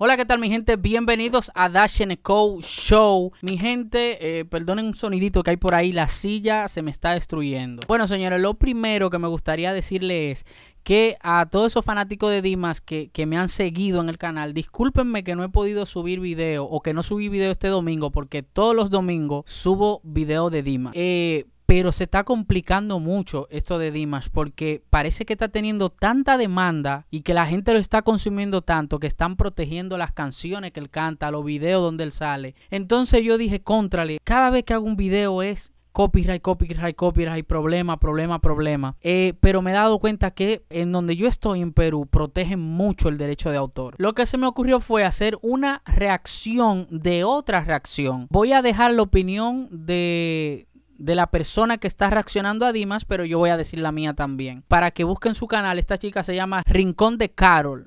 Hola, ¿qué tal mi gente? Bienvenidos a Dash Co Show. Mi gente, eh, perdonen un sonidito que hay por ahí, la silla se me está destruyendo. Bueno, señores, lo primero que me gustaría decirles es que a todos esos fanáticos de Dimas que, que, me han seguido en el canal, discúlpenme que no he podido subir video o que no subí video este domingo porque todos los domingos subo video de Dimas. Eh, pero se está complicando mucho esto de Dimash porque parece que está teniendo tanta demanda y que la gente lo está consumiendo tanto que están protegiendo las canciones que él canta, los videos donde él sale. Entonces yo dije, contrale, cada vez que hago un video es copyright, copyright, copyright, problema, problema, problema. Eh, pero me he dado cuenta que en donde yo estoy en Perú protegen mucho el derecho de autor. Lo que se me ocurrió fue hacer una reacción de otra reacción. Voy a dejar la opinión de, de la persona que está reaccionando a Dimas, pero yo voy a decir la mía también. Para que busquen su canal, esta chica se llama Rincón de Carol.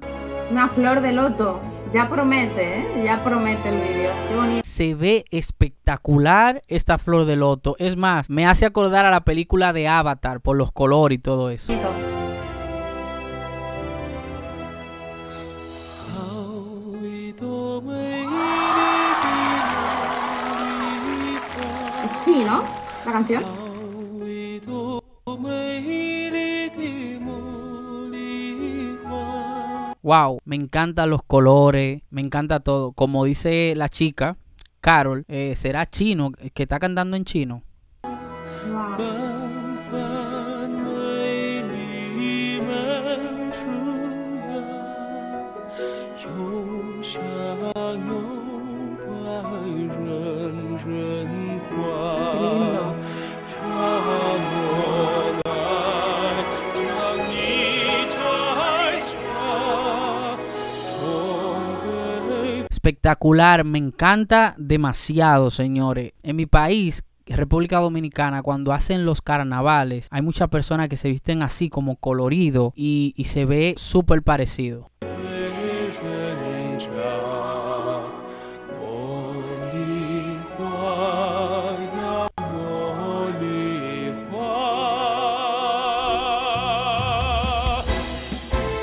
Una flor de loto. Ya promete, ¿eh? Ya promete el vídeo. Qué bonito. Se ve espectacular esta flor de loto. Es más, me hace acordar a la película de Avatar por los colores y todo eso. Es chino la canción. Wow, me encantan los colores, me encanta todo. Como dice la chica, Carol, eh, será chino, que está cantando en chino. Wow. Espectacular, me encanta demasiado, señores. En mi país, República Dominicana, cuando hacen los carnavales, hay muchas personas que se visten así como colorido y, se ve súper parecido.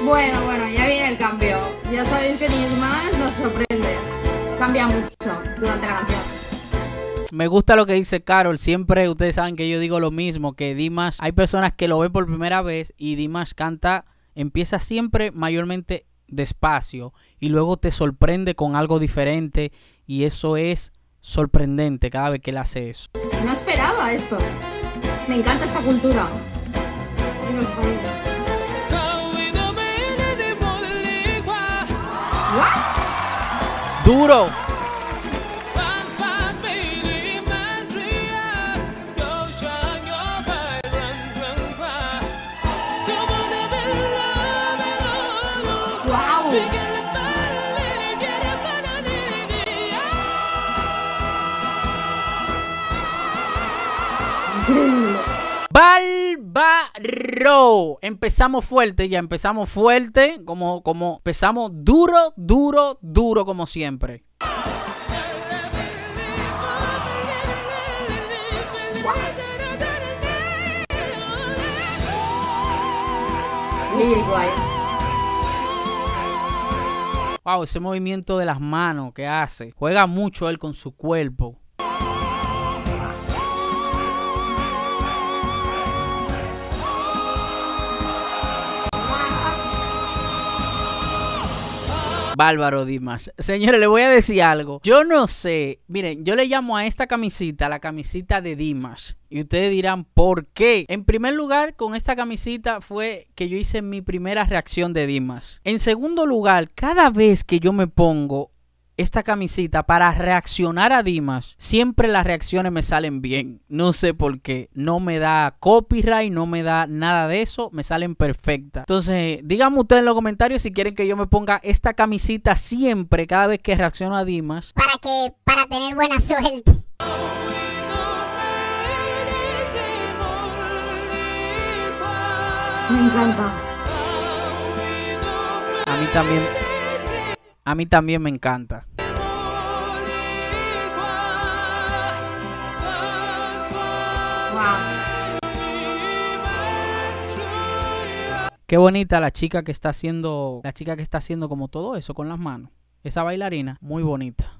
Bueno, bueno, ya viene el cambio. Ya sabéis que más nos sorprende. Cambia mucho durante la canción. Me gusta lo que dice Carol. Siempre ustedes saben que yo digo lo mismo, que Dimas, hay personas que lo ven por primera vez y Dimas canta, empieza siempre mayormente despacio y luego te sorprende con algo diferente y eso es sorprendente cada vez que él hace eso. No esperaba esto. Me encanta esta cultura. Duro. Bárbaro. Empezamos fuerte, ya empezamos fuerte, como, como empezamos duro, duro, duro como siempre. Wow, ese movimiento de las manos que hace. Juega mucho él con su cuerpo. Bárbaro Dimas. Señores, le voy a decir algo. Yo no sé. Miren, yo le llamo a esta camisita la camisita de Dimas. Y ustedes dirán, ¿por qué? En primer lugar, con esta camisita fue que yo hice mi primera reacción de Dimas. En segundo lugar, cada vez que yo me pongo esta camisita para reaccionar a Dimas, siempre las reacciones me salen bien. No sé por qué. No me da copyright, no me da nada de eso. Me salen perfectas. Entonces, díganme ustedes en los comentarios si quieren que yo me ponga esta camisita siempre, cada vez que reacciono a Dimas. Para que, para tener buena suerte. Me encanta. A mí también. A mí también me encanta. Qué bonita la chica que está haciendo, la chica que está haciendo como todo eso con las manos. esa bailarina, muy bonita.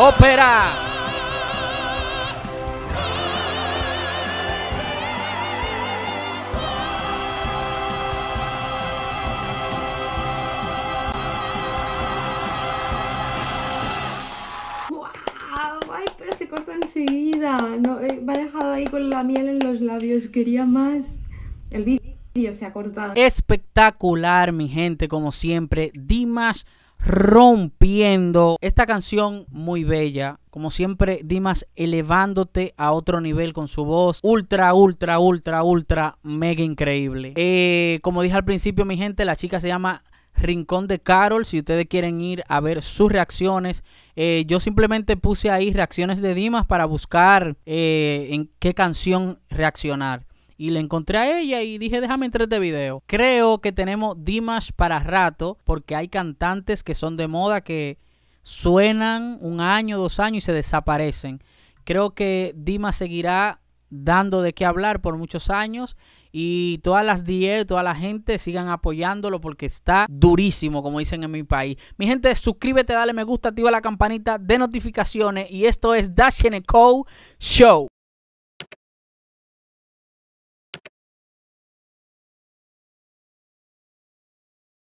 ópera. Corta enseguida. No, eh, me ha dejado ahí con la miel en los labios. Quería más. El vídeo se ha cortado. Espectacular, mi gente, como siempre. Dimash rompiendo. Esta canción muy bella. Como siempre, Dimas elevándote a otro nivel con su voz. Ultra, ultra, ultra, ultra, mega increíble. Eh, como dije al principio, mi gente, la chica se llama Rincón de Carol. Si ustedes quieren ir a ver sus reacciones, eh, yo simplemente puse ahí reacciones de Dimas para buscar eh, en qué canción reaccionar y le encontré a ella y dije, déjame entrar este video. Creo que tenemos Dimash para rato porque hay cantantes que son de moda que suenan un año, dos años y se desaparecen. Creo que Dimash seguirá dando de qué hablar por muchos años y todas las DR, toda la gente sigan apoyándolo porque está durísimo, como dicen en mi país. Mi gente, suscríbete, dale me gusta, activa la campanita de notificaciones y esto es Dash Show.